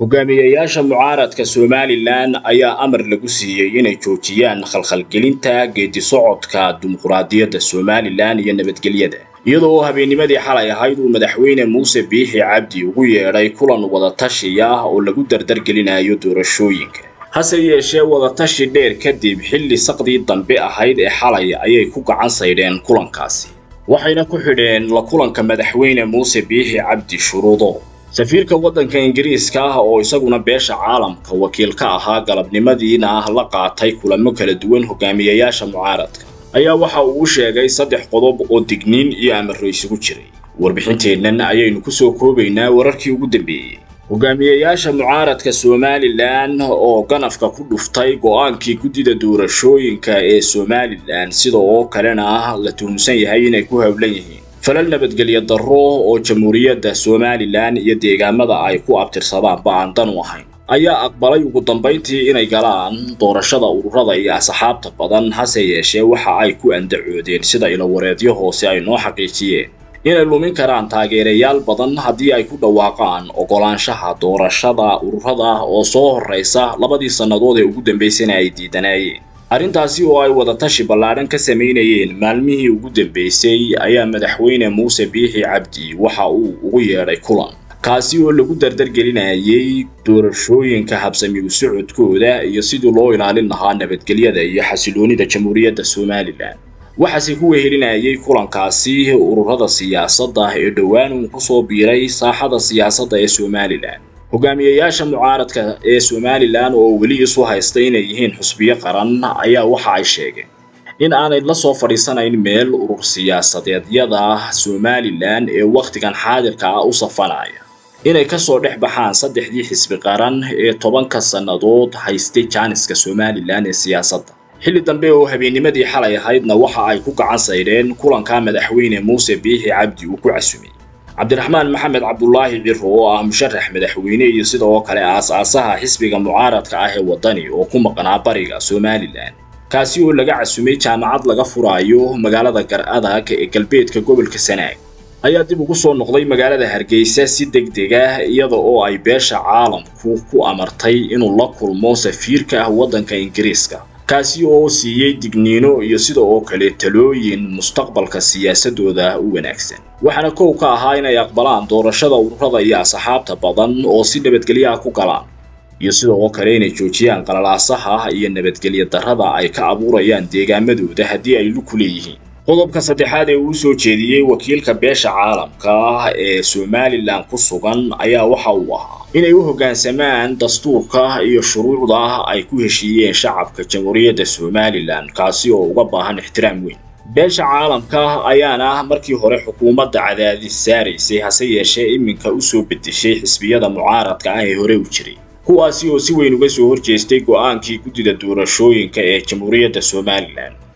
hogaamiyayaasha mucaaradka somalilan ayaa amar lagu siiyey inay joojiyaan khalkhalgelinta geedi socodka dimuqraadiyadda somalilan iyo nabadgelyada iyadoo habeennimadii xalay ahayd uu madaxweyne muuse biixi cabdi ugu yeedhay kulan wadatashi ah oo lagu dardargelinayo doorashooyinka. Hase yeeshee wadatashi dheer kadib xilli saqdii dambe ahayd ee xalay ayay ku gacan saydheen kulankaasi waxayna ku xidheen la kulanka madaxweyne muuse biixi cabdi shuruudo safiirka waddanka ingiriiska ah oo isaguna beesha caalamka wakiil ka ahaa galabnimadiina ah la qaatay kulamo kala duwan hogaamiyayaasha mucaaradka. Ayaa waxa uu u sheegay saddex qodob oo digniin iyo amarro isugu jiray. Warbixinteennan ayaynu ku soo koobaynaa wararkii ugu dambeeyey. Hogaamiyayaasha mucaaradka somalilan oo ganafka ku dhuftay go'aankii guddida doorashooyinka ee somalilan sida oo kalena ah la tuhunsan yahay inay ku howlan yihiin falal nabadgelyo darro oo jamhuuriyadda somalilan iyo deegaamada ay ku abtirsadaanba aan dan u ahayn. Ayaa aqbalay ugu dambayntii inay galaan doorashada ururada iyo asxaabta badan hase yeeshee waxa ay ku andacoodeen sida ilowareedyo hoose ay noo xaqiijiyeen. Inay lumin karaan taageerayaal badan haddii ay ku dhawaaqaan oggolaanshaha doorashada ururada oo soo horraysa labadii sannadood ee ugu dambaysana ay diidanaayeen arrintaasi oo ay wadatashi ballaadhan ka samaynayeen maalmihii ugu dambaysay ayaa madaxweyne muuse biixi cabdi waxa uu ugu yeedhay kulan. Kaasi oo lagu dardargelinayay doorashooyinka habsami u socodkooda iyo sidii loo ilaalin lahaa nabadgelyada iyo xasiloonida jamhuuriyadda somalilan waxaase ku wehelinayay kulankaasi ururada siyaasadda ee dhowaan uu ku soo biiray saaxada siyaasadda ee somalilan hogaamiyayaasha mucaaradka ee somalilan oo weli isu haysta inay yihiin xusbiyo qaran ayaa waxa ay sheegeen in aanay la soo fadhiisanayn meel urur siyaasadeedyada somalilan ee wakhtigan xaadirka ah u safanaya. Inay ka soo dhex baxaan saddexdii xisbi qaran ee tobanka sannadood haystay jaaniska somalilan ee siyaasadda. Xilli dambe oo habeennimadii xalay ahaydna waxa ay ku gacan saydheen kulanka madaxweyne muuse biixi cabdi uu ku casumay cabdiraxmaan maxamed cabdulaahi ciro oo ah musharax madaxweyne iyo sidoo kale aas-aasaha xisbiga mucaaradka ah ee waddani oo ku maqnaa bariga somalilan kaasi oo laga casumay jaamacad laga furaayo magaalada gar adag ee galbeedka gobolka sanaag. Ayaa dib ugu soo noqday magaalada hargeysa si deg deg ah iyada oo ay beesha caalamku ku amartay inuu la kulmo safiirka ah waddanka ingiriiska kaasi oo siiyey digniino iyo sida oo kale talooyin mustaqbalka siyaasadooda u wanaagsan. Waxaana kow ka ahaa inay aqbalaan doorashada ururada iyo asxaabta badan oo si nabadgelyaha ku galaan iyo sida oo kale inay joojiyaan qalalaasaha iyo nabadgelyo darrada ay ka abuurayaan deegaamadooda haddii ay luku leeyihiin qodobka saddexaad ee uu soo jeediyey wakiilka beesha caalamka ah ee somalilan ku sugan ayaa waxa uu ahaa. Inay u hoggaansamaan dastuurka iyo shuruucda ay ku heshiiyeen shacabka jamhuuriyadda somalilan kaasi oo uga baahan ixtiraam weyn. Beesha caalamka ayaana markii hore xukuumadda cadaadis saaraysay hase yeeshee iminka u soo beddeshay xisbiyada mucaaradka ah ee hore u jiray. Kuwaasi oo si weyn uga soo horjeestay go'aankii guddida doorashooyinka ee jamhuuriyadda somalilan